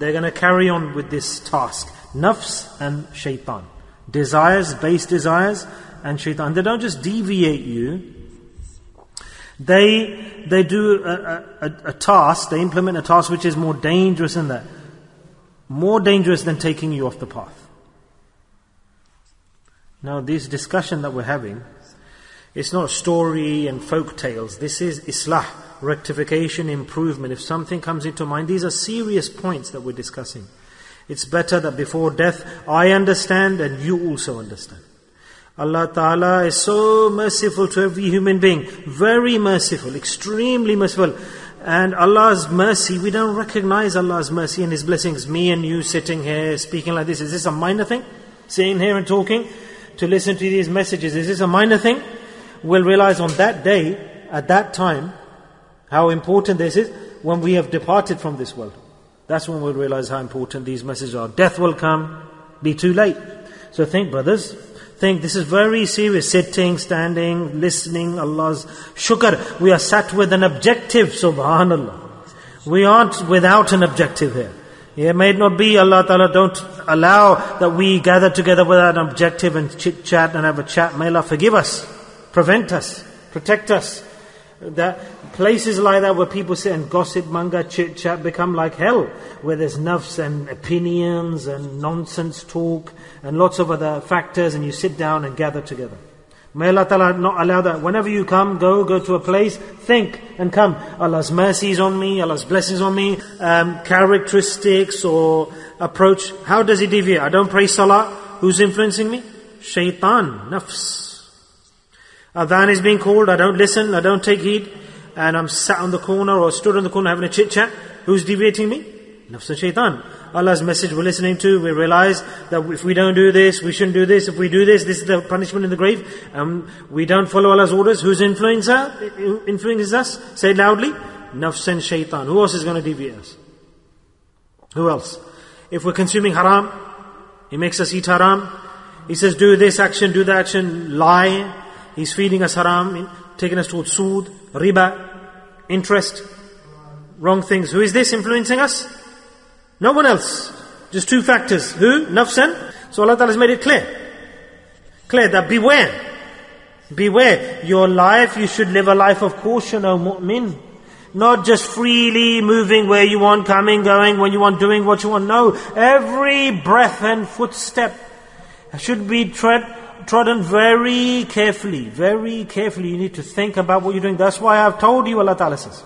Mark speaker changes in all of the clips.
Speaker 1: they're going to carry on with this task. Nafs and shaitan. Desires, base desires, and shaitan. They don't just deviate you. They, they do a, a, a task, they implement a task which is more dangerous than that. More dangerous than taking you off the path. Now, this discussion that we're having, it's not a story and folk tales. This is islah, rectification, improvement. If something comes into mind, these are serious points that we're discussing. It's better that before death, I understand and you also understand. Allah Ta'ala is so merciful to every human being. Very merciful, extremely merciful. And Allah's mercy, we don't recognize Allah's mercy and His blessings. Me and you sitting here speaking like this, is this a minor thing? Sitting here and talking? to listen to these messages. Is this a minor thing? We'll realize on that day, at that time, how important this is when we have departed from this world. That's when we'll realize how important these messages are. Death will come, be too late. So think, brothers, think this is very serious. Sitting, standing, listening, Allah's shukr. We are sat with an objective, subhanAllah. We aren't without an objective here. It may not be Allah Ta'ala don't allow that we gather together without an objective and chit chat and have a chat. May Allah forgive us, prevent us, protect us. That places like that where people sit and gossip, manga, chit chat become like hell, where there's nafs and opinions and nonsense talk and lots of other factors, and you sit down and gather together. May Allah Ta'ala not allow that. Whenever you come, go, go to a place, think and come. Allah's mercies on me, Allah's blessings on me, um, characteristics or approach. How does He deviate? I don't pray salah. Who's influencing me? Shaitan, nafs. Adhan is being called, I don't listen, I don't take heed, and I'm sat on the corner or stood on the corner having a chit chat. Who's deviating me? Nafs and shaitan. Allah's message we're listening to, we realize that if we don't do this, we shouldn't do this. If we do this, this is the punishment in the grave. Um, we don't follow Allah's orders. Who's influencer, influences us? Say it loudly. Nafs and shaitan. Who else is going to deviate us? Who else? If we're consuming haram, He makes us eat haram. He says, do this action, do that action, lie. He's feeding us haram, taking us towards sood, riba, interest, wrong things. Who is this influencing us? No one else. Just two factors. Who? Nafsan. So Allah Ta'ala has made it clear. Clear that beware. Beware. Your life, you should live a life of caution, O mu'min. Not just freely moving where you want, coming, going, when you want, doing what you want. No. Every breath and footstep should be tread, trodden very carefully. Very carefully. You need to think about what you're doing. That's why I've told you, Allah Ta'ala says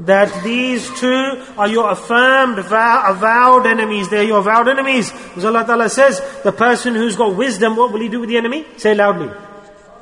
Speaker 1: that these two are your affirmed, avowed enemies. They're your avowed enemies. Because Allah Ta'ala says, the person who's got wisdom, what will he do with the enemy? Say loudly.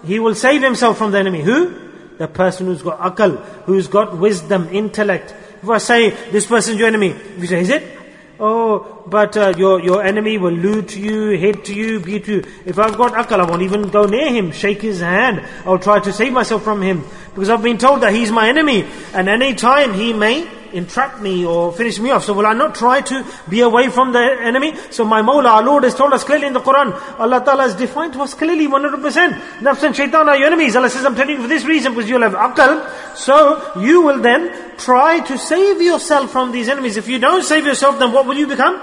Speaker 1: He will save himself from the enemy. Who? The person who's got akal, who's got wisdom, intellect. If I say, this person's your enemy, you say, is it? Oh, but uh, your, your enemy will loot you, hit you, beat you. If I've got akal, I won't even go near him, shake his hand. I'll try to save myself from him. Because I've been told that he's my enemy. And any time he may entrap me or finish me off. So will I not try to be away from the enemy? So my Mawla, our Lord has told us clearly in the Quran. Allah Ta'ala has defined to us clearly 100%. Nafs and shaitan are your enemies. Allah says, I'm telling you for this reason because you'll have akal. So you will then try to save yourself from these enemies. If you don't save yourself, then what will you become?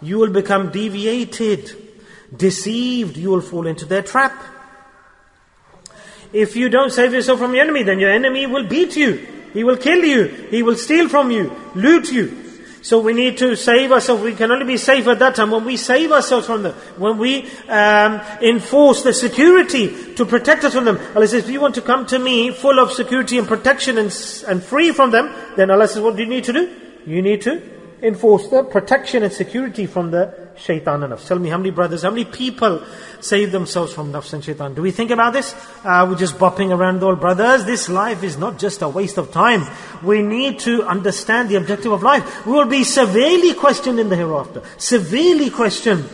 Speaker 1: You will become deviated, deceived. You will fall into their trap. If you don't save yourself from your enemy, then your enemy will beat you. He will kill you. He will steal from you, loot you. So we need to save ourselves. We can only be safe at that time when we save ourselves from them. When we um, enforce the security to protect us from them. Allah says, if you want to come to me full of security and protection and, and free from them, then Allah says, what do you need to do? You need to enforce the protection and security from the shaitan and nafs. Tell me how many brothers, how many people save themselves from nafs and shaitan? Do we think about this? Uh, we're just bopping around all brothers. This life is not just a waste of time. We need to understand the objective of life. We will be severely questioned in the hereafter. Severely questioned.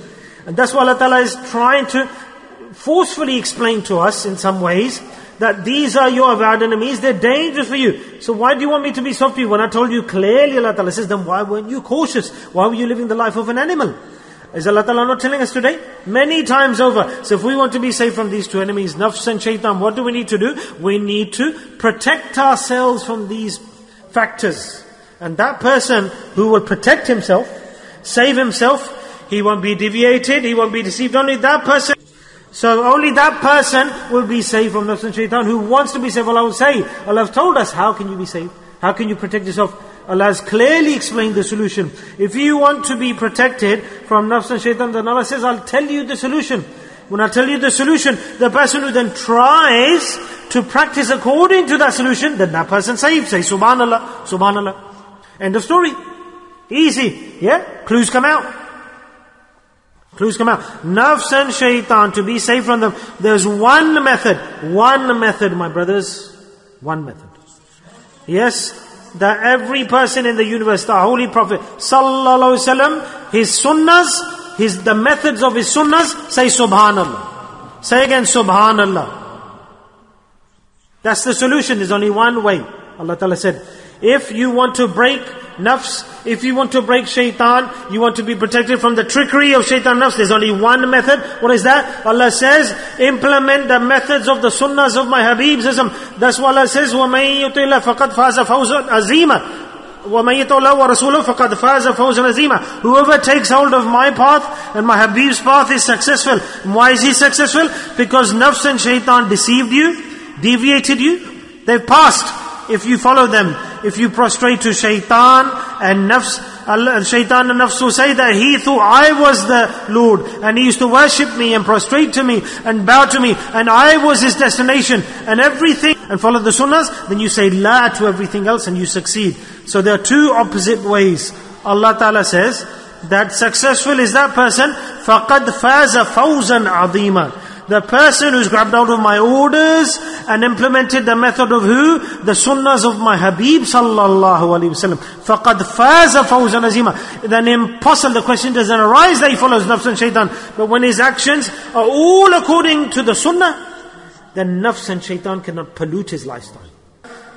Speaker 1: And that's what Allah Ta'ala is trying to forcefully explain to us in some ways that these are your avowed enemies, they're dangerous for you. So why do you want me to be soft to you? When I told you clearly, Allah Ta'ala says, then why weren't you cautious? Why were you living the life of an animal? Is Allah Ta'ala not telling us today? Many times over. So if we want to be safe from these two enemies, nafs and shaitan, what do we need to do? We need to protect ourselves from these factors. And that person who will protect himself, save himself, he won't be deviated, he won't be deceived. Only that person. So only that person will be saved from nafs and shaitan who wants to be saved. Allah will say, Allah has told us, how can you be saved? How can you protect yourself? Allah has clearly explained the solution. If you want to be protected from nafs and shaitan, then Allah says, I'll tell you the solution. When I tell you the solution, the person who then tries to practice according to that solution, then that person saved. Say, Subhanallah, Subhanallah. End of story. Easy. Yeah? Clues come out. Clues come out. Nafs and shaitan, to be saved from them, there's one method. One method, my brothers. One method. Yes, that every person in the universe, the Holy Prophet, sallallahu wasallam, his sunnahs, his, the methods of his sunnahs, say subhanallah. Say again, subhanallah. That's the solution. There's only one way. Allah Ta'ala said, if you want to break nafs. If you want to break shaitan, you want to be protected from the trickery of shaitan nafs. There's only one method. What is that? Allah says, implement the methods of the sunnahs of my Habib. That's what Allah says, وَمَن يُطِلَّ فَقَدْ فَازَ فَوْزًا عَظِيمًا Whoever takes hold of my path and my Habib's path is successful. Why is he successful? Because nafs and shaitan deceived you, deviated you. They've passed if you follow them if you prostrate to shaitan and nafs, shaitan and nafs will say that he thought I was the Lord and he used to worship me and prostrate to me and bow to me and I was his destination and everything and follow the sunnahs, then you say la to everything else and you succeed. So there are two opposite ways. Allah Ta'ala says that successful is that person, فَقَدْ فَازَ فَوْزًا عَظِيمًا the person who's grabbed out of my orders and implemented the method of who? The sunnahs of my Habib sallallahu alayhi wasallam. فَقَدْ فَازَ فَوْزًا عَظِيمًا Then impossible, the question doesn't arise that he follows nafs and shaitan. But when his actions are all according to the sunnah, then nafs and shaitan cannot pollute his lifestyle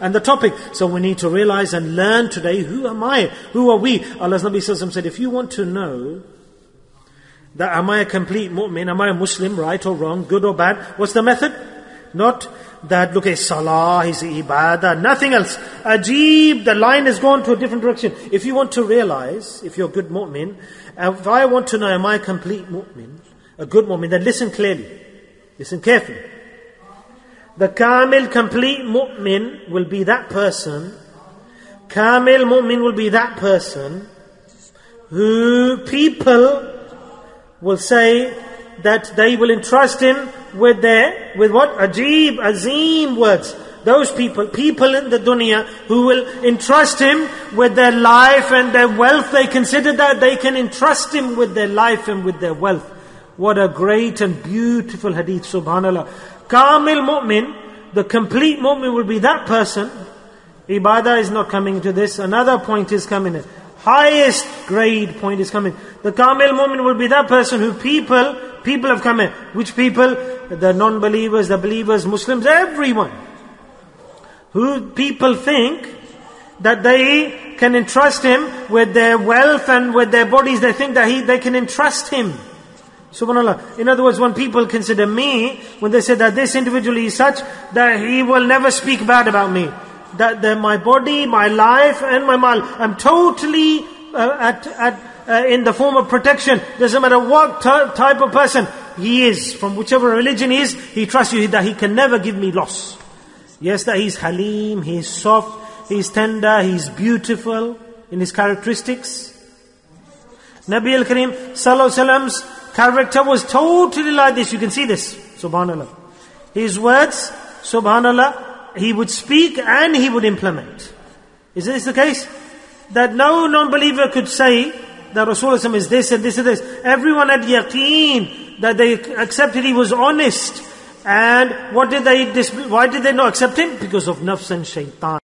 Speaker 1: and the topic. So we need to realize and learn today who am I? Who are we? Allah's Nabi said, if you want to know that am I a complete mu'min? Am I a Muslim, right or wrong, good or bad? What's the method? Not that, look, at salah, his ibadah, nothing else. Ajib, the line has gone to a different direction. If you want to realize, if you're a good mu'min, if I want to know, am I a complete mu'min, a good mu'min, then listen clearly. Listen carefully. The kamil, complete mu'min will be that person, kamil mu'min will be that person who people will say that they will entrust him with their, with what? Ajib, azim words. Those people, people in the dunya who will entrust him with their life and their wealth, they consider that they can entrust him with their life and with their wealth. What a great and beautiful hadith, subhanAllah. Kamil mu'min, the complete mu'min will be that person. Ibadah is not coming to this. Another point is coming in highest grade point is coming. The Kamil mu'min will be that person who people, people have come in. Which people? The non-believers, the believers, Muslims, everyone. Who people think that they can entrust him with their wealth and with their bodies. They think that he, they can entrust him. Subhanallah. In other words, when people consider me, when they say that this individual is such, that he will never speak bad about me that, that my body, my life, and my mal, I'm totally uh, at, at, uh, in the form of protection. Doesn't matter what type of person he is, from whichever religion he is, he trusts you that he can never give me loss. Yes, that he's halim, he's soft, he's tender, he's beautiful in his characteristics. Nabi al-Karim Sallallahu character was totally like this. You can see this. Subhanallah. His words, Subhanallah, he would speak and he would implement. Is this the case? That no non-believer could say that Rasulullah is this and this and this. Everyone had yaqeen that they accepted he was honest. And what did they, why did they not accept him? Because of nafs and shaitan.